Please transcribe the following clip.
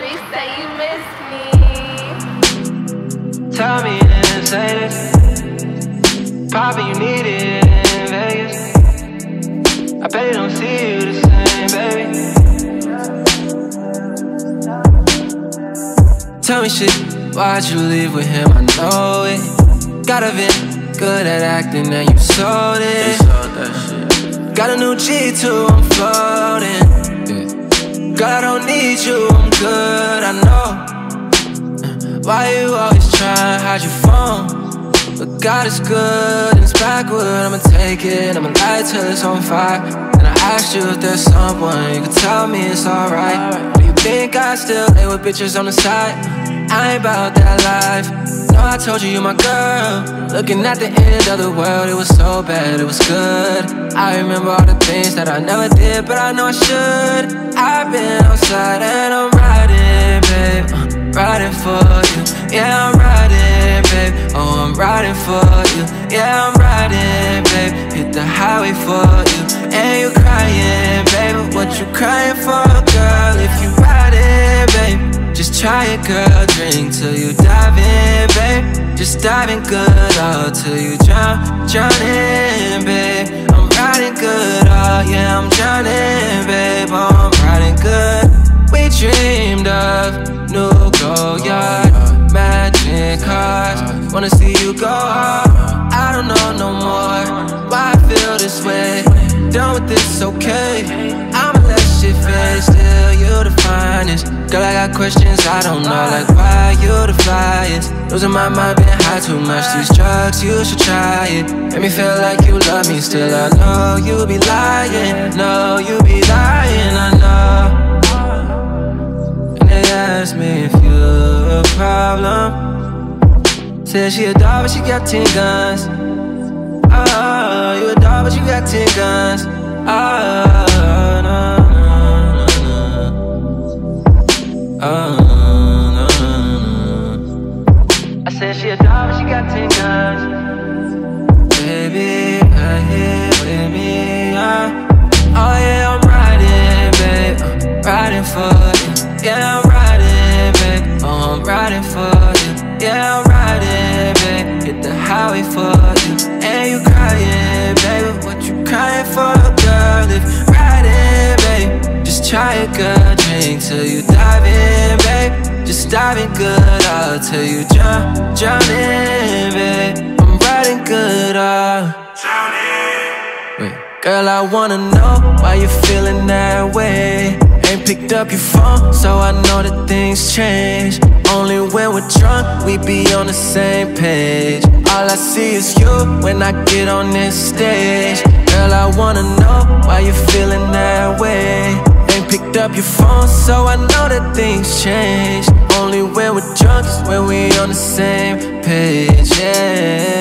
streets say you miss me. Tell me and say this. Poppin', you need it in Vegas. I bet they don't see you the same, baby. Tell me shit, why'd you leave with him? I know it. Gotta been good at acting and you sold it. Got a new G2, I'm floating. God, I don't need you, I'm good, I know. Uh, why you always try to hide your phone? But God is good and it's backward. I'ma take it, I'ma lie till it's on fire. And I asked you if there's someone you could tell me it's alright. Do you think I still lay with bitches on the side? I ain't about that life. I told you you're my girl. Looking at the end of the world, it was so bad, it was good. I remember all the things that I never did, but I know I should. I've been outside and I'm riding, babe. Uh, riding for you. Yeah, I'm riding, babe. Oh, I'm riding for you. Yeah, I'm riding, babe. Hit the highway for you. And you crying, babe. What you crying It, girl. Drink till you dive in, babe. Just diving good, oh, till you drown, drowning, babe. I'm riding good, oh yeah, I'm drowning, babe. Oh, I'm riding good. We dreamed of new Goyard, matching cars. Wanna see you go hard. I don't know no more why I feel this way. Done with this, okay. Fade, still you the finest. Girl, I got questions I don't know, like why you the flyest. Losing my mind, been high too much. These drugs, you should try it. Make me feel like you love me, still I know you be lying. No, you be lying, I know. And they ask me if you a problem. Said she a dog, but she got ten guns. Oh, you a dog, but you got ten guns. Oh, guns. Baby, right here with me, uh. Oh yeah, I'm riding, babe. I'm riding for you. Yeah, I'm riding, babe. Oh, I'm riding for you. Yeah, I'm riding, babe. Hit the highway for you. And you crying, baby. What you crying for, girl? If riding, babe. Just try it, girl. Drink till you. Just diving good, I'll tell you drown, drowning, babe. I'm riding good, oh. Wait. Girl, I wanna know why you feeling that way. Ain't picked up your phone, so I know that things change. Only when we're drunk, we be on the same page. All I see is you when I get on this stage. Girl, I wanna know why you feeling that way. Ain't picked up your phone, so I know that things change. Only when we're drunk is when we on the same page, yeah.